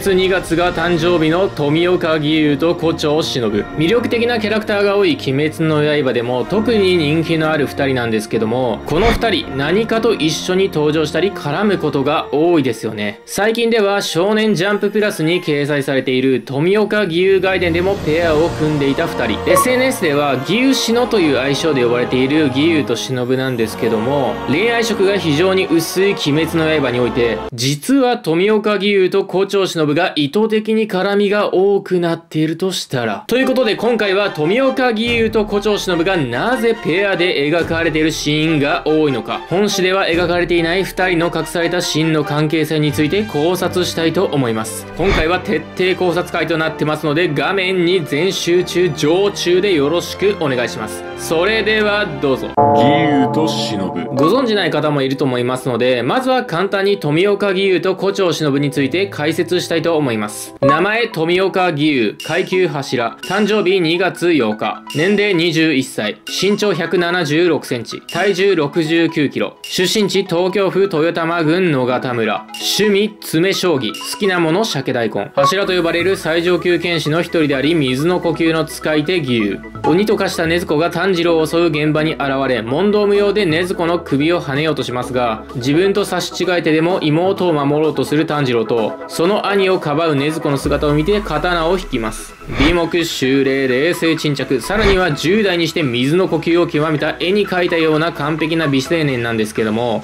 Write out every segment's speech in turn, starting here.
月2月が誕生日の富岡義勇と胡蝶忍魅力的なキャラクターが多い鬼滅の刃でも特に人気のある2人なんですけどもこの2人何かと一緒に登場したり絡むことが多いですよね最近では少年ジャンププラスに掲載されている富岡義勇外伝でもペアを組んでいた2人 SNS では義勇忍という愛称で呼ばれている義勇と忍なんですけども恋愛色が非常に薄い鬼滅の刃において実は富岡義勇と校長忍が意図的に絡みが多くなっているとしたら。ということで今回は富岡義勇と胡蝶忍がなぜペアで描かれているシーンが多いのか。本誌では描かれていない2人の隠された真の関係性について考察したいと思います。今回は徹底考察会となってますので画面に全集中常駐でよろしくお願いします。それではどうぞ。義勇と忍ご存知ない方もいると思いますので、まずは簡単に富岡義勇と胡蝶忍について解説したいと思います。名前富岡義勇、階級柱、誕生日2月8日、年齢21歳、身長176センチ、体重69キロ、出身地東京府豊玉郡野方村、趣味詰将棋、好きなもの鮭大根、柱と呼ばれる最上級剣士の一人であり、水の呼吸の使い手義勇。鬼と化した禰豆子が炭治郎を襲う現場に現れ、問答無用で禰豆子の首を跳ねようとしますが、自分と差し違えてでも妹を守ろうとする炭治郎と、その兄をかばう禰豆子の姿を見て刀を引きます。美目修霊冷静沈着。さらには10代にして水の呼吸を極めた絵に描いたような完璧な美青年なんですけども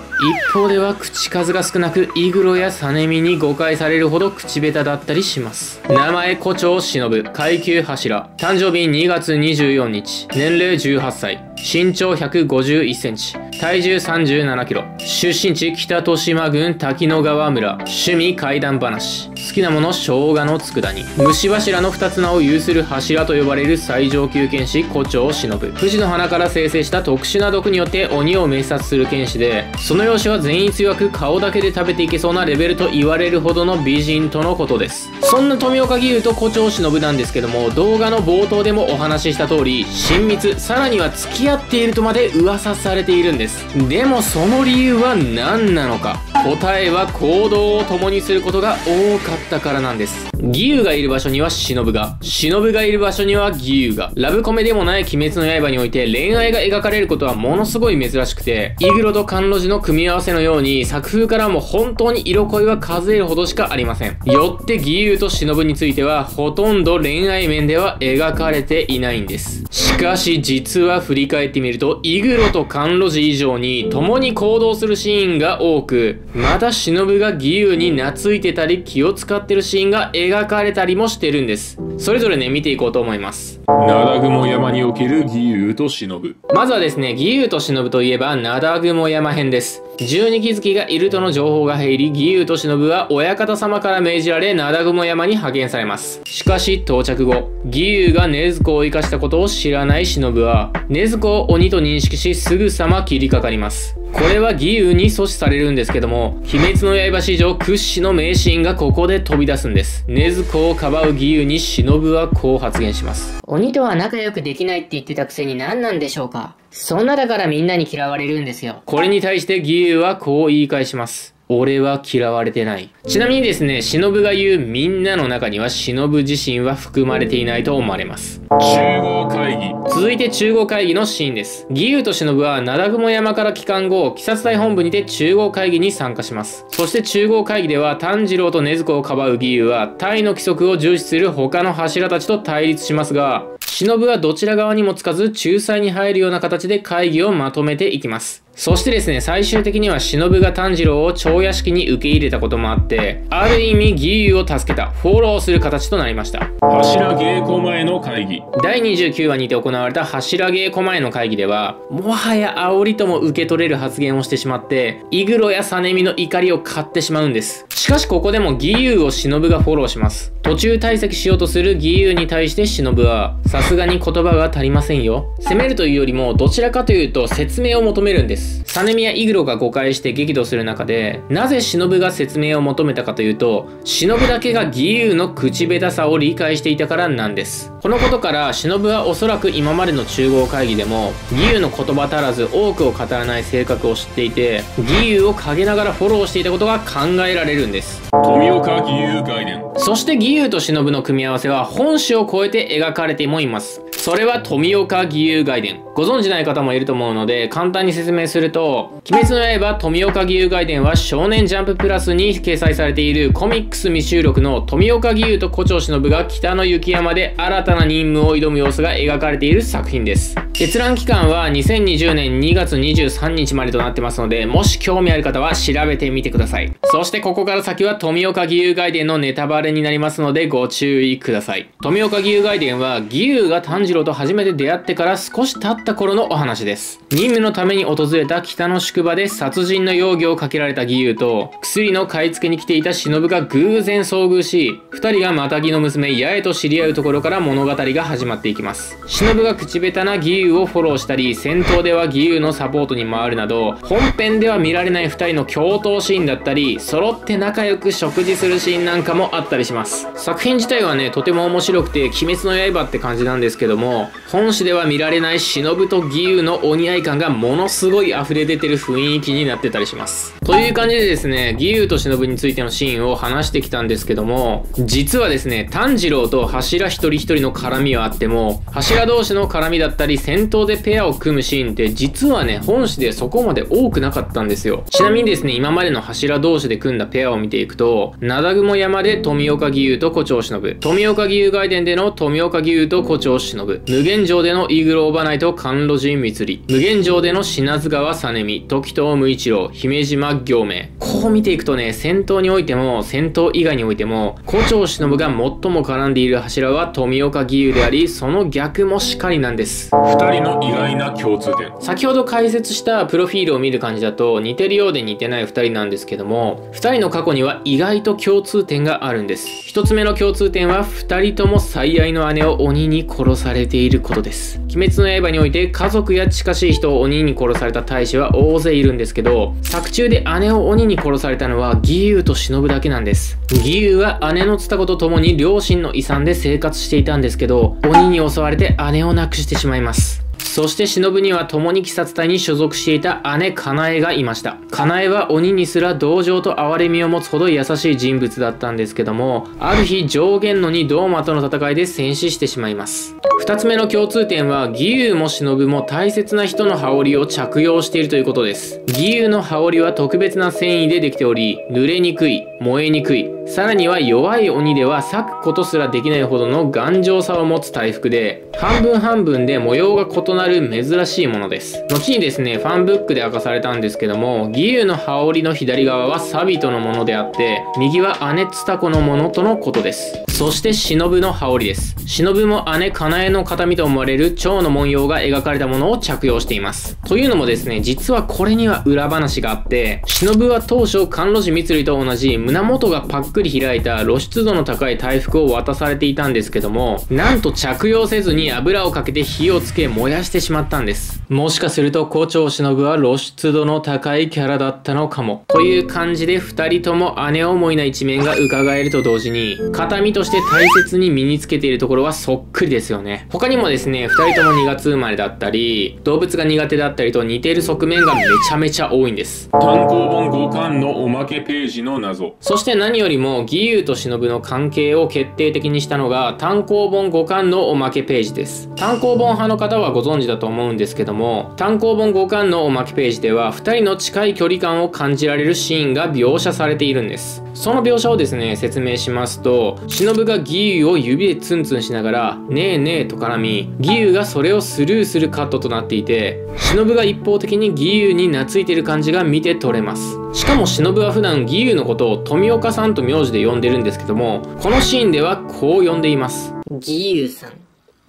一方では口数が少なくイグロやサネミに誤解されるほど口下手だったりします。名前胡蝶忍階級柱。誕生日2月24日。年齢18歳。身長151センチ。体重37キロ。出身地北豊島郡滝野川村。趣味怪談話。好きなもの生姜の佃煮。虫柱の2つ名を有する柱と呼ばれる最上級剣士胡蝶忍。富士の花から生成した特殊な毒によって鬼を滅殺する剣士でその容姿は善逸強く顔だけで食べていけそうなレベルと言われるほどの美人とのことです。そんな富岡義勇と胡蝶忍なんですけども動画の冒頭でもお話しした通り親密さらには付き合っているとまで噂されているんです。でもその理由は何なのか。答えは行動を共にすることが多かったからなんです。義勇がいる場所には忍が忍がいる場所には義勇が。ラブコメでもない鬼滅の刃において恋愛が描かれることはものすごい珍しくてイグロと甘露寺の組み合わせのように作風からも本当に色恋は数えるほどしかありません。よって義勇と忍についてはほとんど恋愛面では描かれていないんです。しかし実は振り返ってみるとイグロと甘露寺以上に共に行動するシーンが多くまた忍が義勇に懐いてたり気を使ってるシーンが描かれたりもしてるんです。それぞれね、見ていこうと思います。灘雲山における義勇と忍まずはですね、義勇と忍といえば、灘雲山編です。十二気づきがいるとの情報が入り、義勇と忍は親方様から命じられ、灘雲山に派遣されます。しかし、到着後、義勇が禰豆子を生かしたことを知らない忍は、禰豆子を鬼と認識し、すぐさま切りかかります。これは義勇に阻止されるんですけども、鬼滅の刃史上屈指の名シーンがここで飛び出すんです。禰豆子をかばう義勇に忍はこう発言します。鬼とは仲良くできないって言ってたくせに何なんでしょうか？そんなだからみんなに嫌われるんですよ。これに対して義勇はこう言い返します。俺は嫌われてない。ちなみにですね、忍が言うみんなの中には忍自身は含まれていないと思われます。中合会議。続いて中合会議のシーンです。義勇と忍は灘雲山から帰還後、鬼殺隊本部にて中合会議に参加します。そして中合会議では炭治郎と禰豆子をかばう義勇は、タイの規則を重視する他の柱たちと対立しますが、忍はどちら側にもつかず仲裁に入るような形で会議をまとめていきます。そしてですね、最終的には忍が炭治郎を超屋敷に受け入れたこともあって、ある意味義勇を助けた、フォローする形となりました。柱稽古前の会議。第29話にて行われた柱稽古前の会議では、もはや煽りとも受け取れる発言をしてしまって、イグロやサネミの怒りを買ってしまうんです。しかしここでも義勇を忍がフォローします。途中退席しようとする義勇に対して忍は、さすがに言葉が足りませんよ。責めるというよりも、どちらかというと説明を求めるんです。。サネミやイグロが誤解して激怒する中で、なぜ忍が説明を求めたかというと、忍だけが義勇の口下手さを理解していたからなんです。このことから、忍はおそらく今までの中合会議でも、義勇の言葉足らず多くを語らない性格を知っていて、義勇を陰ながらフォローしていたことが考えられるんです。富岡義勇概念。そして義勇と忍の組み合わせは本種を超えて描かれてもいますそれは富岡義勇外伝。ご存知ない方もいると思うので、簡単に説明すると、鬼滅の刃富岡義勇外伝は少年ジャンププラスに掲載されているコミックス未収録の富岡義勇と胡蝶忍が北の雪山で新たな任務を挑む様子が描かれている作品です。閲覧期間は2020年2月23日までとなってますので、もし興味ある方は調べてみてください。そしてここから先は富岡義勇外伝のネタバレになりますのでご注意ください。富岡義勇外伝は義勇が炭治郎と初めて出会ってから少し経った頃のお話です。任務のために訪れた北の宿場で殺人の容疑をかけられた義勇と、薬の買い付けに来ていた忍が偶然遭遇し、二人がマタギの娘八重と知り合うところから物語が始まっていきます。忍が口下手な義勇をフォローしたり、戦闘では義勇のサポートに回るなど、本編では見られない二人の共闘シーンだったり、揃って仲良く食事するシーンなんかもあったりたりします。作品自体はね、とても面白くて、鬼滅の刃って感じなんですけども、本誌では見られない忍と義勇のお似合い感がものすごい溢れ出てる雰囲気になってたりします。という感じでですね、義勇と忍についてのシーンを話してきたんですけども、実はですね、炭治郎と柱一人一人の絡みはあっても、柱同士の絡みだったり、戦闘でペアを組むシーンって実はね、本誌でそこまで多くなかったんですよ。ちなみにですね、今までの柱同士で組んだペアを見ていくと、灘雲山で富岡義勇と胡蝶忍、富岡義勇外伝での富岡義勇と胡蝶忍、無限城でのイーグルオーバーナイト甘露寺光、無限城での品津川実美、時藤無一郎、姫島行明。こう見ていくとね、戦闘においても、戦闘以外においても、胡蝶忍が最も絡んでいる柱は富岡義勇であり、その逆もしかりなんです。二人の意外な共通点。先ほど解説したプロフィールを見る感じだと、似てるようで似てない二人なんですけども、二人の過去には意外と共通点があるんです。一つ目の共通点は、二人とも最愛の姉を鬼に殺されていることです。鬼滅の刃において家族や近しい人を鬼に殺された大使は大勢いるんですけど、作中で姉を鬼に殺されたのは義勇と忍だけなんです。義勇は姉の蔦子と共に両親の遺産で生活していたんですけど、鬼に襲われて姉を亡くしてしまいます。そして忍には共に鬼殺隊に所属していた姉かなえがいました。かなえは鬼にすら同情と憐れみを持つほど優しい人物だったんですけども、ある日上限のにドーマとの戦いで戦死してしまいます。二つ目の共通点は、義勇も忍も大切な人の羽織を着用しているということです。義勇の羽織は特別な繊維でできており、濡れにくい、燃えにくい、さらには弱い鬼では裂くことすらできないほどの頑丈さを持つ大服で、半分半分で模様が異なる珍しいものです。後にですね、ファンブックで明かされたんですけども、義勇の羽織の左側はサビトのものであって、右はアネツタコのものとのことです。そして忍の羽織です。忍も姉かなえの形見と思われる蝶の文様が描かれたものを着用しています。というのもですね、実はこれには裏話があって、忍は当初甘露寺光と同じ胸元がパッくり開いた露出度の高い大服を渡されていたんですけども、なんと着用せずに油をかけて火をつけ燃やしてしまったんです。もしかすると校長忍は露出度の高いキャラだったのかも。という感じで二人とも姉思いな一面が伺えると同時に、形見として大切に身につけているところはそっくりですよね。他にもですね、二人とも2月生まれだったり、動物が苦手だったりと似ている側面がめちゃめちゃ多いんです。単行本5巻のおまけページの謎。そして何よりもも義勇と忍の関係を決定的にしたのが単行本5巻のおまけページです単行本派の方はご存知だと思うんですけども単行本5巻のおまけページでは2人の近い距離感を感じられるシーンが描写されているんですその描写をですね説明しますと忍が義勇を指でツンツンしながら「ねえねえ」と絡み義勇がそれをスルーするカットとなっていて忍が一方的に義勇に懐いている感じが見て取れますしかも忍は普段義勇のことを富岡さんと名字で呼んでるんですけども、このシーンではこう呼んでいます。義勇さん。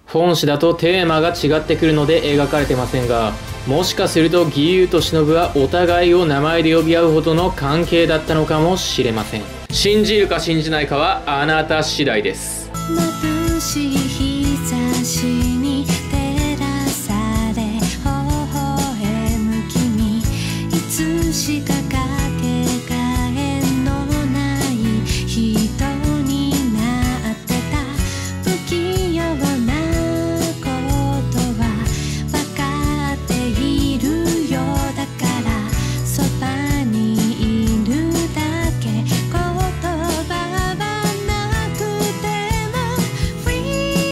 本誌だとテーマが違ってくるので描かれてませんが、もしかすると義勇と忍はお互いを名前で呼び合うほどの関係だったのかもしれません。信じるか信じないかはあなた次第です。眩しい日差しに照らされ微笑む君いつしか